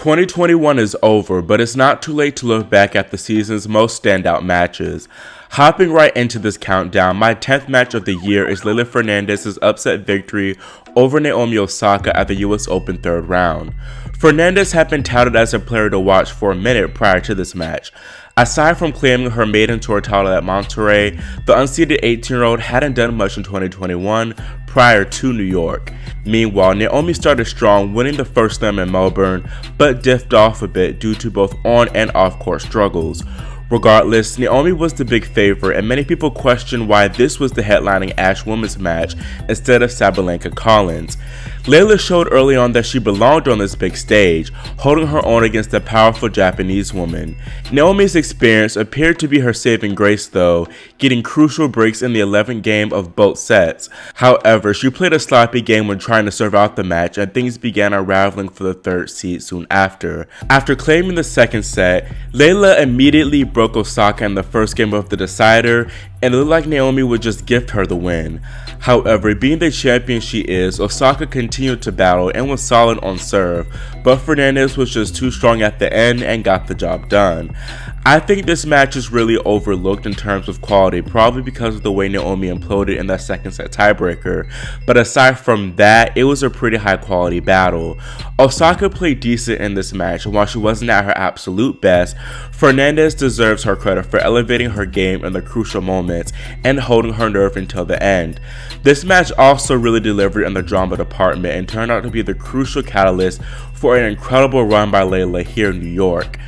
2021 is over, but it's not too late to look back at the season's most standout matches. Hopping right into this countdown, my 10th match of the year is Leylah Fernandez's upset victory over Naomi Osaka at the US Open third round. Fernandez had been touted as a player to watch for a minute prior to this match. Aside from claiming her maiden tour title at Monterrey, the unseeded 18 year old hadn't done much in 2021 prior to New York. Meanwhile, Naomi started strong, winning the first slam in Melbourne, but diffed off a bit due to both on and off court struggles. Regardless, Naomi was the big favorite, and many people questioned why this was the headlining Ashe women's match instead of Sabalenka Collins. Leylah showed early on that she belonged on this big stage, holding her own against a powerful Japanese woman. Naomi's experience appeared to be her saving grace though, getting crucial breaks in the 11th game of both sets. However, she played a sloppy game when trying to serve out the match and things began unraveling for the third seed soon after. After claiming the second set, Leylah immediately broke Osaka in the first game of the decider and it looked like Naomi would just gift her the win. However, being the champion she is, Osaka continued to battle and was solid on serve, but Fernandez was just too strong at the end and got the job done. I think this match is really overlooked in terms of quality, probably because of the way Naomi imploded in that second set tiebreaker, but aside from that, it was a pretty high quality battle. Osaka played decent in this match, and while she wasn't at her absolute best, Fernandez deserves her credit for elevating her game in the crucial moments and holding her nerve until the end. This match also really delivered in the drama department and turned out to be the crucial catalyst for an incredible run by Leylah here in New York.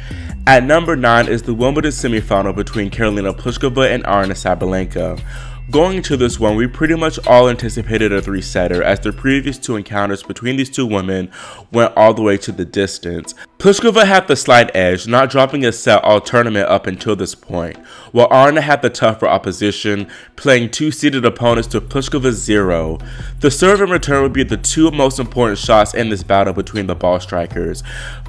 At number 9 is the Wimbledon semifinal between Karolina Pliskova and Aryna Sabalenka. Going into this one, we pretty much all anticipated a three-setter as the previous two encounters between these two women went all the way to the distance. Pliskova had the slight edge, not dropping a set all tournament up until this point, while Aryna had the tougher opposition, playing two seeded opponents to Pliskova's zero. The serve and return would be the two most important shots in this battle between the ball strikers.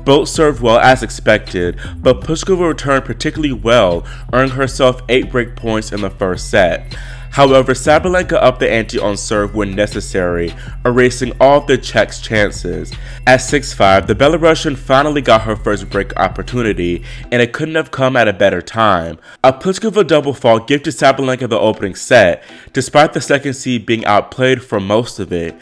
Both served well as expected, but Pliskova returned particularly well, earning herself 8 break points in the first set. However, Sabalenka upped the ante on serve when necessary, erasing all of the Czech's chances. At 6-5, the Belarusian finally got her first break opportunity, and it couldn't have come at a better time. A Pliskova double fault gifted Sabalenka the opening set, despite the second seed being outplayed for most of it.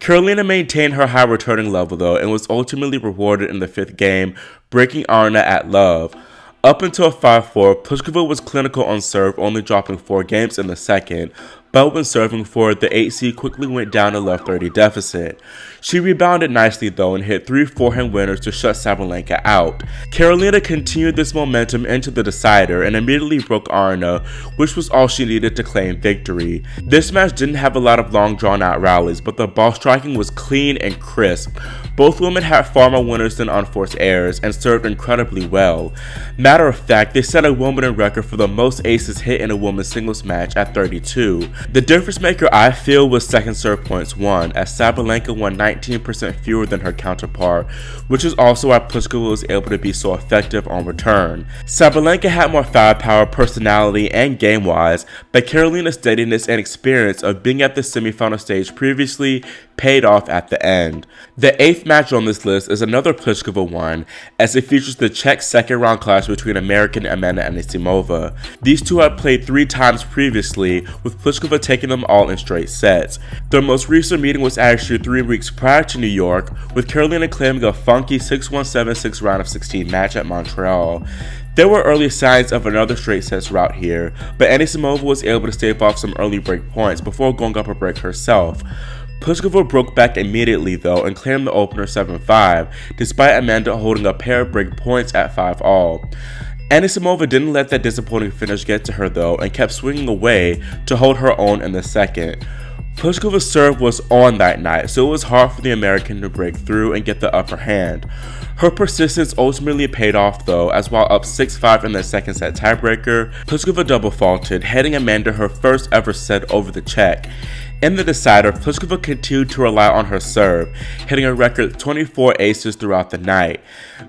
Karolina maintained her high returning level though and was ultimately rewarded in the fifth game, breaking Aryna at love. Up until 5-4, Pliskova was clinical on serve, only dropping 4 games in the second, but when serving forward, the 8C quickly went down a left 30 deficit. She rebounded nicely though and hit three forehand winners to shut Sabalenka out. Karolina continued this momentum into the decider and immediately broke Aryna, which was all she needed to claim victory. This match didn't have a lot of long drawn out rallies, but the ball striking was clean and crisp. Both women had far more winners than unforced errors and served incredibly well. Matter of fact, they set a Wimbledon record for the most aces hit in a women's singles match at 32. The difference maker I feel was second serve points won, as Sabalenka won 19% fewer than her counterpart, which is also why Pliskova was able to be so effective on return. Sabalenka had more firepower, personality, and game-wise, but Karolina's steadiness and experience of being at the semifinal stage previously paid off at the end. The eighth match on this list is another Pliskova one, as it features the Czech second round clash between American Amanda Anisimova. These two have played three times previously, with Pliskova taking them all in straight sets. Their most recent meeting was actually three weeks prior to New York, with Karolina claiming a funky 6-1-7-6 round of 16 match at Montreal. There were early signs of another straight sets route here, but Anisimova was able to stave off some early break points before going up a break herself. Pliskova broke back immediately though and claimed the opener 7-5, despite Amanda holding a pair of break points at 5 all. Anisimova didn't let that disappointing finish get to her though and kept swinging away to hold her own in the second. Pliskova's serve was on that night, so it was hard for the American to break through and get the upper hand. Her persistence ultimately paid off though, as while up 6-5 in the second set tiebreaker, Pliskova double faulted, heading Amanda her first ever set over the Czech. In the decider, Pliskova continued to rely on her serve, hitting a record 24 aces throughout the night.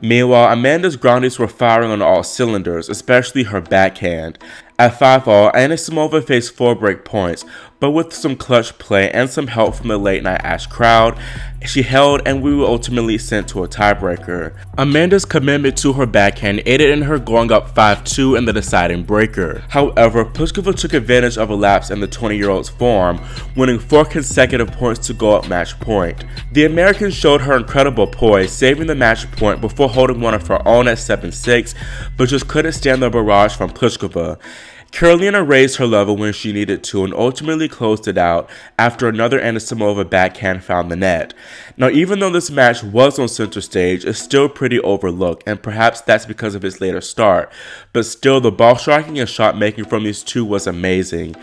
Meanwhile, Amanda's groundies were firing on all cylinders, especially her backhand. At 5 all, Anisimova faced 4 break points, but with some clutch play and some help from the late night Ashe crowd, she held and we were ultimately sent to a tiebreaker. Amanda's commitment to her backhand aided in her going up 5-2 in the deciding breaker. However, Pliskova took advantage of a lapse in the 20-year-old's form, winning four consecutive points to go up match point. The American showed her incredible poise, saving the match point before holding one of her own at 7-6, but just couldn't stand the barrage from Pliskova. Karolina raised her level when she needed to and ultimately closed it out after another Anisimova backhand found the net. Now, even though this match was on center stage, it's still pretty overlooked, and perhaps that's because of its later start, but still, the ball striking and shot making from these two was amazing.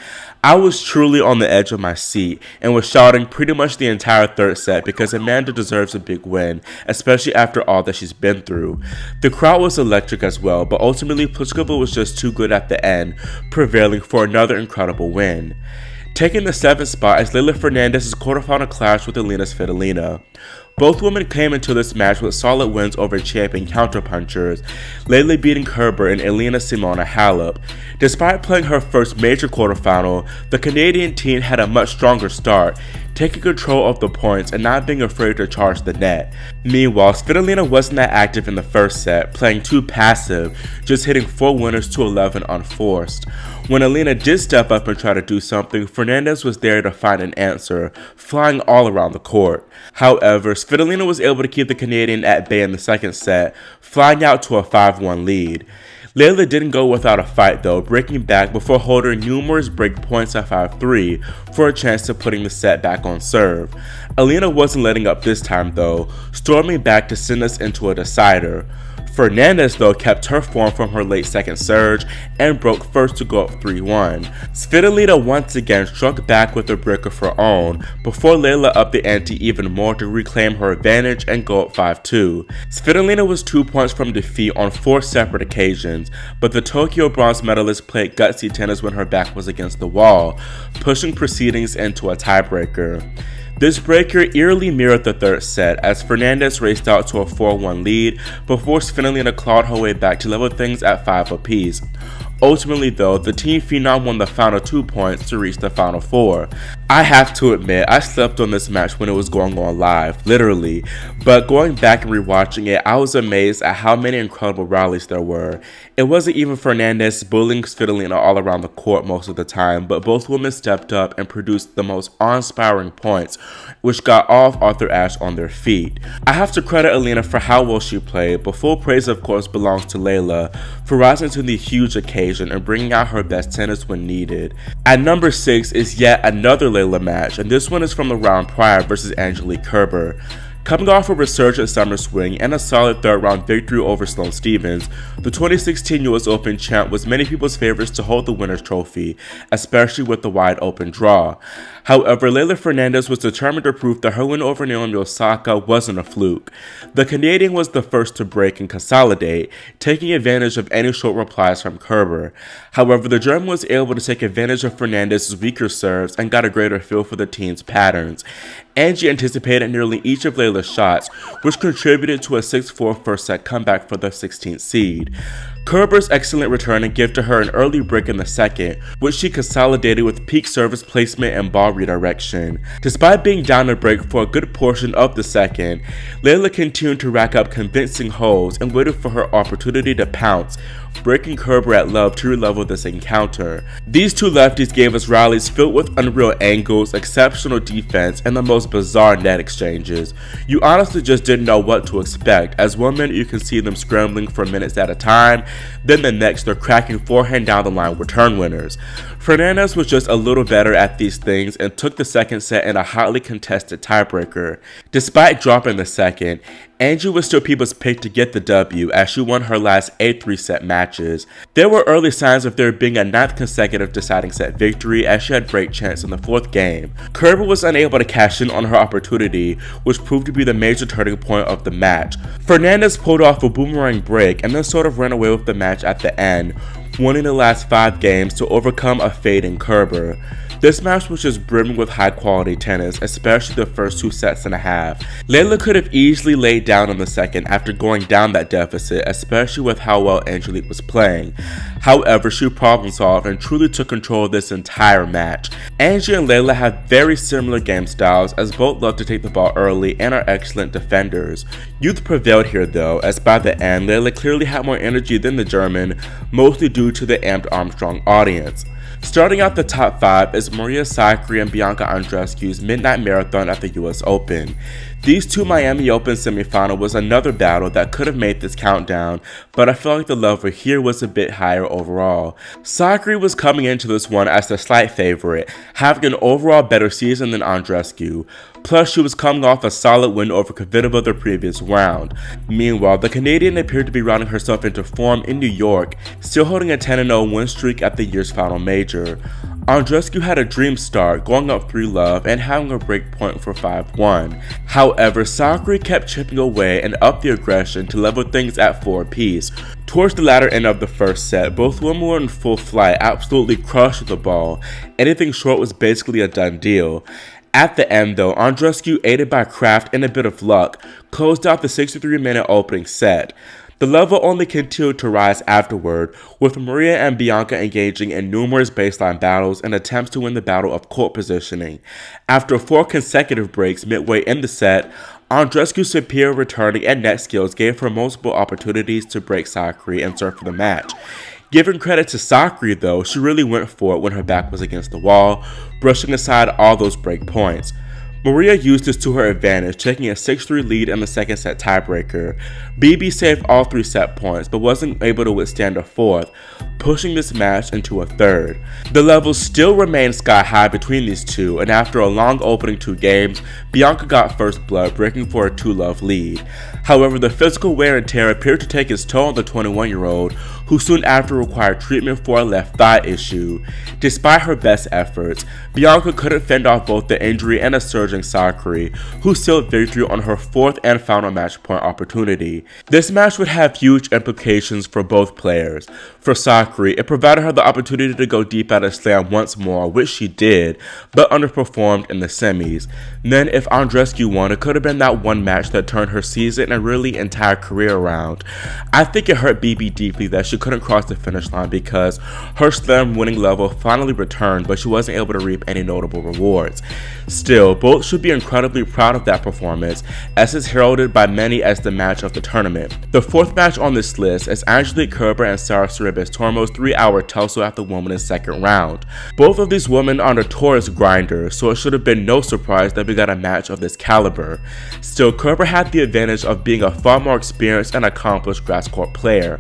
I was truly on the edge of my seat and was shouting pretty much the entire third set because Amanda deserves a big win, especially after all that she's been through. The crowd was electric as well, but ultimately Pliskova was just too good at the end, prevailing for another incredible win. Taking the 7th spot is Leylah Fernandez's quarterfinal clash with Alina Svitolina. Both women came into this match with solid wins over champion counterpunchers, lately beating Kerber and Elina Simona Halep. Despite playing her first major quarterfinal, the Canadian team had a much stronger start, taking control of the points and not being afraid to charge the net. Meanwhile, Svitolina wasn't that active in the first set, playing too passive, just hitting 4 winners to 11 unforced. When Alina did step up and try to do something, Fernandez was there to find an answer, flying all around the court. However, Svitolina was able to keep the Canadian at bay in the second set, flying out to a 5-1 lead. Leylah didn't go without a fight though, breaking back before holding numerous break points at 5-3 for a chance to putting the set back on serve. Alina wasn't letting up this time though, storming back to send us into a decider. Fernandez, though, kept her form from her late second surge and broke first to go up 3-1. Svitolina once again struck back with a brick of her own, before Leylah upped the ante even more to reclaim her advantage and go up 5-2. Svitolina was two points from defeat on four separate occasions, but the Tokyo bronze medalist played gutsy tennis when her back was against the wall, pushing proceedings into a tiebreaker. This breaker eerily mirrored the third set as Fernandez raced out to a 4-1 lead before Svitolina clawed her way back to level things at 5 apiece. Ultimately though, the Team Phenom won the final 2 points to reach the final 4. I have to admit, I slept on this match when it was going on live, literally, but going back and rewatching it, I was amazed at how many incredible rallies there were. It wasn't even Fernandez bullying Svitolina all around the court most of the time, but both women stepped up and produced the most awe-inspiring points, which got all of Arthur Ashe on their feet. I have to credit Alina for how well she played, but full praise of course belongs to Leylah for rising to the huge occasion and bringing out her best tennis when needed. At number 6 is yet another Leylah match, and this one is from the round prior versus Angelique Kerber. Coming off a resurgent summer swing and a solid third round victory over Sloane Stevens, the 2016 US Open champ was many people's favorites to hold the winner's trophy, especially with the wide open draw. However, Leylah Fernandez was determined to prove that her win over Naomi Osaka wasn't a fluke. The Canadian was the first to break and consolidate, taking advantage of any short replies from Kerber. However, the German was able to take advantage of Fernandez's weaker serves and got a greater feel for the team's patterns. Angie anticipated nearly each of Leylah's shots, which contributed to a 6-4 first set comeback for the 16th seed. Kerber's excellent return and gave to her an early break in the second, which she consolidated with peak service placement and ball redirection. Despite being down a break for a good portion of the second, Leylah continued to rack up convincing holes and waited for her opportunity to pounce, breaking Kerber at love to relevel this encounter. These two lefties gave us rallies filled with unreal angles, exceptional defense, and the most bizarre net exchanges. You honestly just didn't know what to expect, as one minute you can see them scrambling for minutes at a time, then the next they're cracking forehand down the line return winners. Fernandez was just a little better at these things and took the second set in a hotly contested tiebreaker. Despite dropping the second, Angie was still people's pick to get the W as she won her last 8 3 set matches. There were early signs of there being a ninth consecutive deciding set victory as she had break chance in the fourth game. Kerber was unable to cash in on her opportunity, which proved to be the major turning point of the match. Fernandez pulled off a boomerang break and then sort of ran away with the match at the end, winning the last five games to overcome a fading Kerber. This match was just brimming with high quality tennis, especially the first two sets and a half. Leylah could have easily laid down in the second after going down that deficit, especially with how well Angelique was playing. However, she problem solved and truly took control of this entire match. Angie and Leylah have very similar game styles as both love to take the ball early and are excellent defenders. Youth prevailed here though, as by the end, Leylah clearly had more energy than the German, mostly due to the amped Armstrong audience. Starting out the top 5 is Maria Sakkari and Bianca Andreescu's Midnight Marathon at the US Open. These two Miami Open semifinal was another battle that could have made this countdown, but I felt like the level here was a bit higher overall. Sakkari was coming into this one as the slight favorite, having an overall better season than Andreescu, plus she was coming off a solid win over Kvitova the previous round. Meanwhile, the Canadian appeared to be rounding herself into form in New York, still holding a 10-0 win streak at the year's final major. Andreescu had a dream start, going up 3 love and having a break point for 5-1. However, Sakkari kept chipping away and up the aggression to level things at 4 apiece. Towards the latter end of the first set, both women were in full flight, absolutely crushed the ball. Anything short was basically a done deal. At the end though, Andreescu, aided by craft and a bit of luck, closed out the 63 minute opening set. The level only continued to rise afterward, with Maria and Bianca engaging in numerous baseline battles and attempts to win the battle of court positioning. After four consecutive breaks midway in the set, Andreescu's superior returning and net skills gave her multiple opportunities to break Sakkari and serve for the match. Giving credit to Sakkari though, she really went for it when her back was against the wall, brushing aside all those break points. Maria used this to her advantage, taking a 6-3 lead in the second set tiebreaker. Bibi saved all three set points, but wasn't able to withstand a fourth, pushing this match into a third. The levels still remained sky high between these two, and after a long opening two games, Bianca got first blood, breaking for a 2-love lead. However, the physical wear and tear appeared to take its toll on the 21-year-old, who soon after required treatment for a left thigh issue. Despite her best efforts, Bianca couldn't fend off both the injury and a surging Sakkari, who sealed victory on her fourth and final match point opportunity. This match would have huge implications for both players. For Sakkari, it provided her the opportunity to go deep at a slam once more, which she did, but underperformed in the semis. Then, if Andreescu won, it could have been that one match that turned her season and really entire career around. I think it hurt Bibi deeply that she couldn't cross the finish line because her slam winning level finally returned, but she wasn't able to reap any notable rewards. Still, both should be incredibly proud of that performance, as is heralded by many as the match of the tournament. The fourth match on this list is Angelique Kerber and Sara Sorribes Tormo's 3-hour tussle at the women's second round. Both of these women are notorious grinders, so it should have been no surprise that we got a match of this caliber. Still, Kerber had the advantage of being a far more experienced and accomplished grass court player.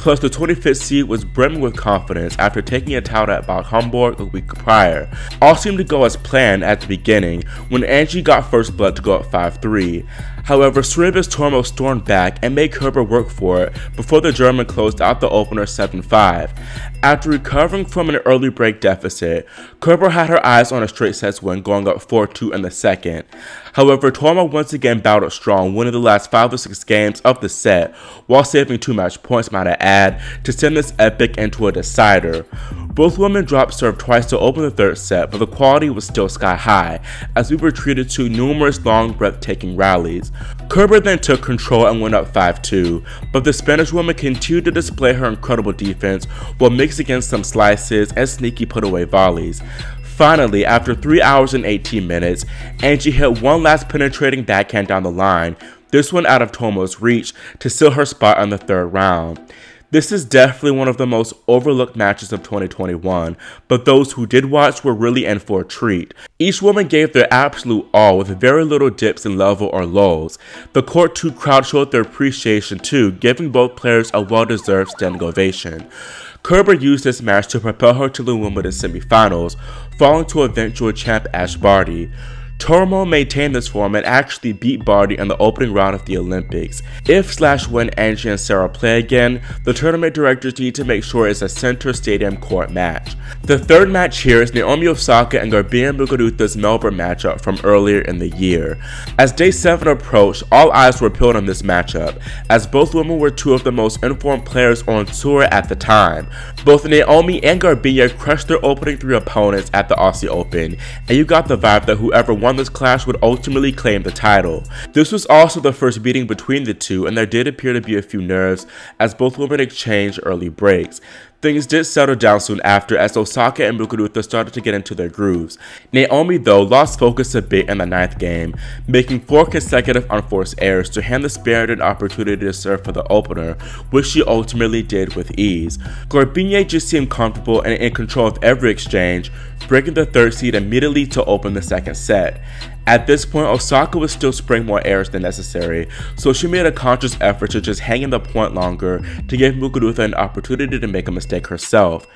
Plus, the 25th seed was brimming with confidence after taking a title at Bad Homburg a week prior. All seemed to go as planned at the beginning when Angie got first blood to go up 5-3. However, Sorribes Tormo stormed back and made Kerber work for it before the German closed out the opener 7-5. After recovering from an early break deficit, Kerber had her eyes on a straight sets win going up 4-2 in the second. However, Tormo once again battled strong, winning the last 5 or 6 games of the set, while saving 2 match points might I add, to send this epic into a decider. Both women dropped serve twice to open the third set, but the quality was still sky high, as we were treated to numerous long breathtaking rallies. Kerber then took control and went up 5-2, but the Spanish woman continued to display her incredible defense while mixing in some slices and sneaky put-away volleys. Finally, after 3 hours and 18 minutes, Angie hit one last penetrating backhand down the line, this one out of Tormo's reach, to seal her spot in the third round. This is definitely one of the most overlooked matches of 2021, but those who did watch were really in for a treat. Each woman gave their absolute all with very little dips in level or lows. The Court 2 crowd showed their appreciation too, giving both players a well-deserved standing ovation. Kerber used this match to propel her to the Wimbledon semifinals, falling to eventual champ Ash Barty. Tormo maintained this form and actually beat Barty in the opening round of the Olympics. If slash when Angie and Sara play again, the tournament directors need to make sure it's a center stadium court match. The third match here is Naomi Osaka and Garbiñe Muguruza's Melbourne matchup from earlier in the year. As day 7 approached, all eyes were peeled on this matchup, as both women were two of the most informed players on tour at the time. Both Naomi and Garbiñe crushed their opening three opponents at the Aussie Open, and you got the vibe that whoever won this clash would ultimately claim the title. This was also the first meeting between the two, and there did appear to be a few nerves as both women exchanged early breaks. Things did settle down soon after as Osaka and Muguruza started to get into their grooves. Naomi though lost focus a bit in the ninth game, making four consecutive unforced errors to hand the Spaniard an opportunity to serve for the opener, which she ultimately did with ease. Garbiñe just seemed comfortable and in control of every exchange, breaking the third seed immediately to open the second set. At this point, Osaka was still spraying more errors than necessary, so she made a conscious effort to just hang in the point longer to give Muguruza an opportunity to make a mistake herself.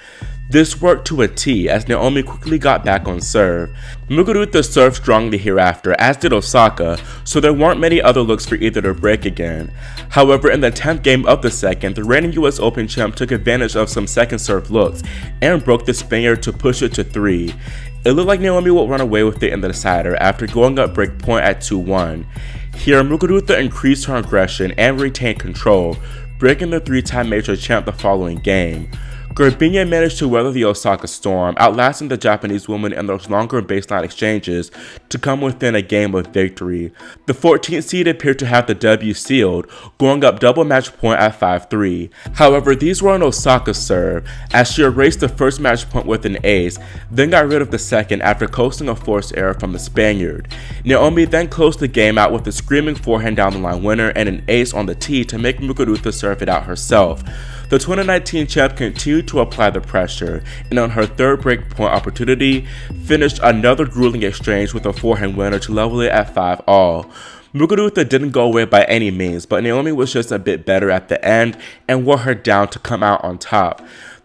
This worked to a T as Naomi quickly got back on serve. Muguruza served strongly hereafter, as did Osaka, so there weren't many other looks for either to break again. However, in the 10th game of the second, the reigning US Open champ took advantage of some second serve looks and broke the Spaniard to push it to 3. It looked like Naomi would run away with it in the decider after going up break point at 2-1. Here, Muguruza increased her aggression and retained control, breaking the three-time major champ the following game. Garbiñe managed to weather the Osaka storm, outlasting the Japanese woman in those longer baseline exchanges to come within a game of victory. The 14th seed appeared to have the W sealed, going up double match point at 5-3. However, these were on Osaka's serve, as she erased the first match point with an ace, then got rid of the second after coasting a forced error from the Spaniard. Naomi then closed the game out with a screaming forehand down the line winner and an ace on the tee to make Muguruza serve it out herself. The 2019 champ continued to apply the pressure, and on her third breakpoint opportunity, finished another grueling exchange with a forehand winner to level it at 5 all. Muguruza didn't go away by any means, but Naomi was just a bit better at the end and wore her down to come out on top.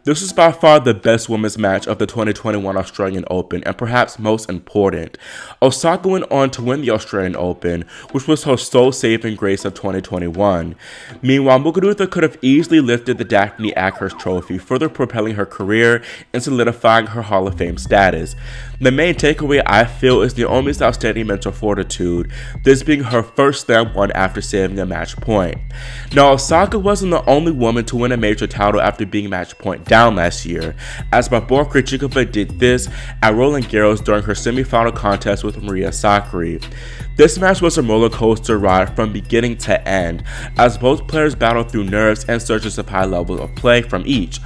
This was by far the best women's match of the 2021 Australian Open and perhaps most important. Osaka went on to win the Australian Open, which was her sole saving grace of 2021. Meanwhile, Muguruza could have easily lifted the Daphne Akhurst Trophy, further propelling her career and solidifying her Hall of Fame status. The main takeaway I feel is Naomi's outstanding mental fortitude, this being her first slam won after saving a match point. Now, Osaka wasn't the only woman to win a major title after being match point down last year, as Barbora Krejcikova did this at Roland Garros during her semifinal contest with Maria Sakkari. This match was a roller coaster ride from beginning to end, as both players battled through nerves and surges of high levels of play from each.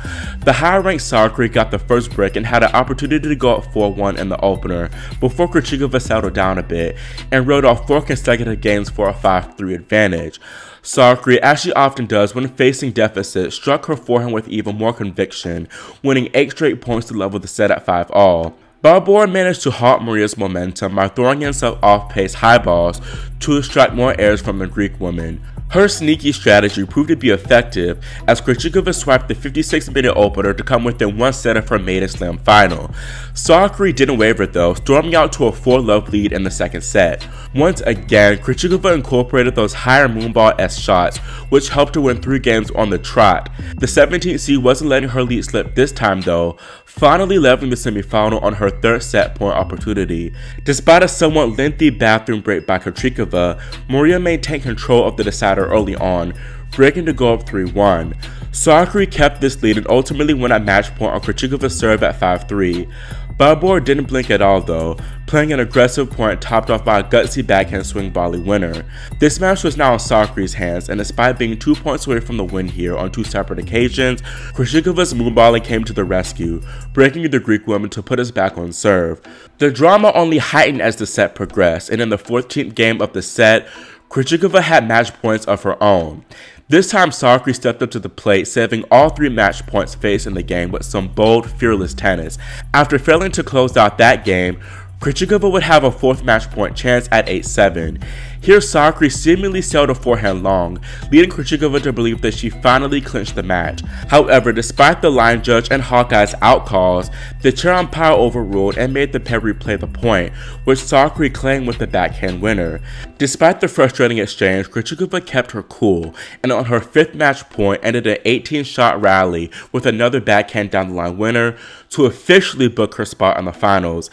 The higher ranked Sakkari got the first break and had an opportunity to go up 4 1 in the opener, before Krejcikova settled down a bit and rode off four consecutive games for a 5 3 advantage. Sakkari, as she often does when facing deficit, struck her forehand with even more conviction, winning 8 straight points to level the set at 5 all. Barbora managed to halt Maria's momentum by throwing himself off-pace high balls to extract more airs from the Greek woman. Her sneaky strategy proved to be effective as Krejcikova swiped the 56-minute opener to come within one set of her maiden slam final. Sakkari didn't waver though, storming out to a 4-love lead in the second set. Once again, Krejcikova incorporated those higher moonball-esque shots, which helped her win 3 games on the trot. The 17th seed wasn't letting her lead slip this time though, finally leveling the semifinal on her third set point opportunity. Despite a somewhat lengthy bathroom break by Krejcikova, Maria maintained control of the decider early on, breaking to go up 3-1. Sakkari kept this lead and ultimately won at match point on Krejcikova's serve at 5-3. Barbora didn't blink at all though, playing an aggressive point topped off by a gutsy backhand swing volley winner. This match was now in Sakkari's hands, and despite being two points away from the win here on two separate occasions, Krejcikova's moonvolley came to the rescue, breaking the Greek woman to put us back on serve. The drama only heightened as the set progressed, and in the 14th game of the set, Krejcikova had match points of her own. This time, Sakkari stepped up to the plate, saving all three match points faced in the game with some bold, fearless tennis. After failing to close out that game, Krejcikova would have a fourth match point chance at 8-7. Here, Sakkari seemingly sailed a forehand long, leading Krejcikova to believe that she finally clinched the match. However, despite the line judge and Hawkeye's outcalls, the chair umpire overruled and made the pair replay the point, which Sakkari claimed was the backhand winner. Despite the frustrating exchange, Krejcikova kept her cool, and on her fifth match point ended an 18-shot rally with another backhand down the line winner to officially book her spot in the finals.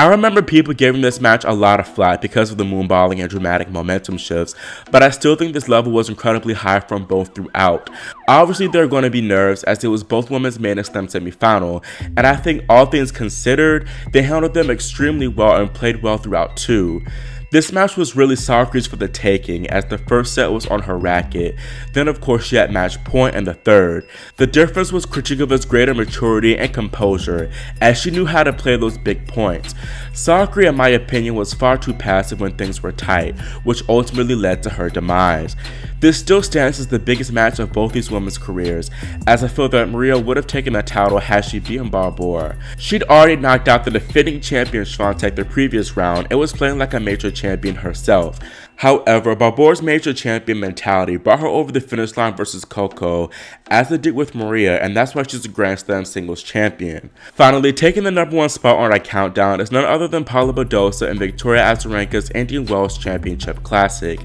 I remember people giving this match a lot of flack because of the moonballing and dramatic momentum shifts, but I still think this level was incredibly high from both throughout. Obviously there are going to be nerves as it was both women's main and slam semifinal, and I think all things considered, they handled them extremely well and played well throughout too. This match was really Sakkari's for the taking as the first set was on her racket, then of course she had match point in the third. The difference was Krejcikova's greater maturity and composure as she knew how to play those big points. Sakkari in my opinion was far too passive when things were tight, which ultimately led to her demise. This still stands as the biggest match of both these women's careers, as I feel that Maria would have taken the title had she beaten Barbour. She'd already knocked out the defending champion Swiatek the previous round and was playing like a major champion herself. However, Barbour's major champion mentality brought her over the finish line versus Coco, as it did with Maria, and that's why she's a Grand Slam singles champion. Finally, taking the number one spot on our countdown is none other than Paula Badosa and Victoria Azarenka's Indian Wells Championship Classic.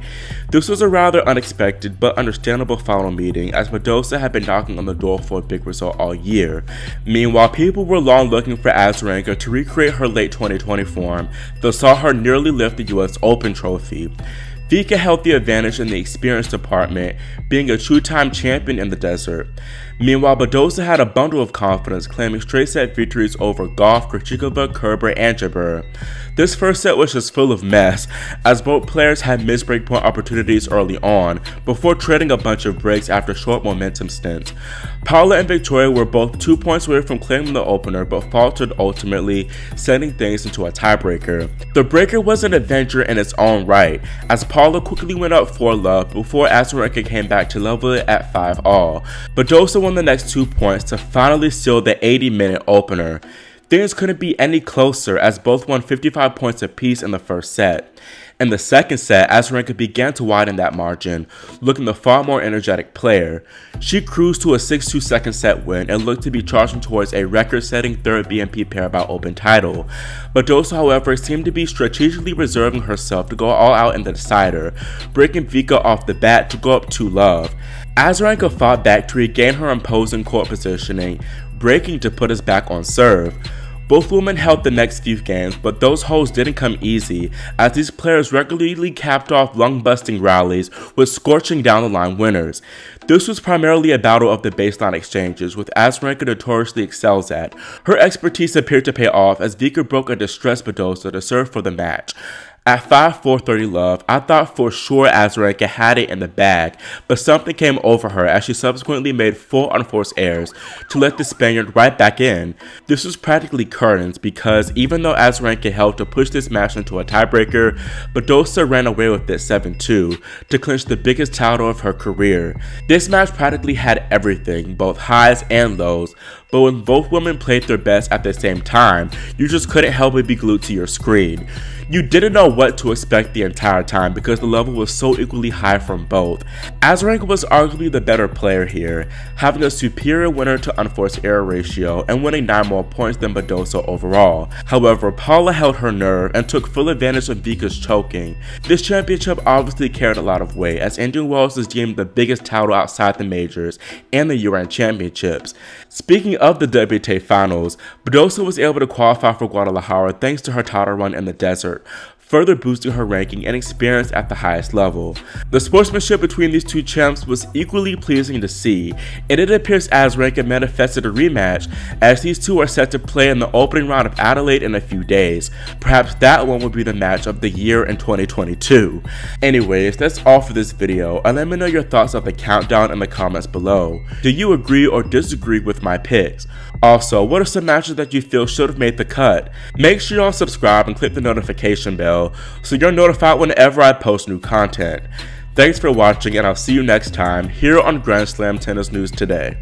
This was a rather unexpected but understandable final meeting, as Badosa had been knocking on the door for a big result all year. Meanwhile, people were long looking for Azarenka to recreate her late 2020 form, that saw her nearly lift the US Open trophy. Vika held the advantage in the experience department, being a two-time champion in the desert. Meanwhile, Badosa had a bundle of confidence, claiming straight set victories over Gauff, Krejcikova, Kerber, and Jabeur. This first set was just full of mess, as both players had missed breakpoint opportunities early on, before trading a bunch of breaks after short momentum stints. Paula and Victoria were both two points away from claiming the opener, but faltered ultimately, sending things into a tiebreaker. The breaker was an adventure in its own right, as Paula quickly went up 4 love before Azarenka came back to level it at 5 all. Badosa won the next two points to finally seal the 80 minute opener. Things couldn't be any closer as both won 55 points apiece in the first set. In the second set, Azarenka began to widen that margin, looking the far more energetic player. She cruised to a 6-2 second set win and looked to be charging towards a record-setting third BNP Paribas Open title. Badosa, however, seemed to be strategically reserving herself to go all out in the decider, breaking Vika off the bat to go up 2 love. Azarenka fought back to regain her imposing court positioning, breaking to put us back on serve. Both women held the next few games, but those holes didn't come easy, as these players regularly capped off lung-busting rallies with scorching down the line winners. This was primarily a battle of the baseline exchanges, with Azarenka notoriously excels at. Her expertise appeared to pay off as Vika broke a distressed Badosa to serve for the match. At 5-4-30 love, I thought for sure Azarenka had it in the bag, but something came over her as she subsequently made four unforced errors to let the Spaniard right back in. This was practically curtains because even though Azarenka helped to push this match into a tiebreaker, Badosa ran away with it 7-2 to clinch the biggest title of her career. This match practically had everything, both highs and lows, but when both women played their best at the same time, you just couldn't help but be glued to your screen. You didn't know what to expect the entire time because the level was so equally high from both. Azarenka was arguably the better player here, having a superior winner to unforced error ratio and winning 9 more points than Badosa overall. However, Paula held her nerve and took full advantage of Vika's choking. This championship obviously carried a lot of weight as Indian Wells is deemed the biggest title outside the majors and the year-end championships. Speaking of the WTA finals, Badosa was able to qualify for Guadalajara thanks to her title run in the desert further boosting her ranking and experience at the highest level. The sportsmanship between these two champs was equally pleasing to see, and it appears Azarenka manifested a rematch as these two are set to play in the opening round of Adelaide in a few days. Perhaps that one will be the match of the year in 2022. Anyways, that's all for this video, and let me know your thoughts of the countdown in the comments below. Do you agree or disagree with my picks? Also, what are some matches that you feel should have made the cut? Make sure y'all subscribe and click the notification so you're notified whenever I post new content. Thanks for watching and I'll see you next time here on Grand Slam Tennis News Today.